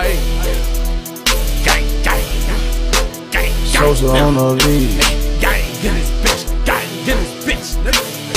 Ay. Gang, gang, gang, gang. On the lead. Gang, get this bitch, gang, get this bitch, nigga.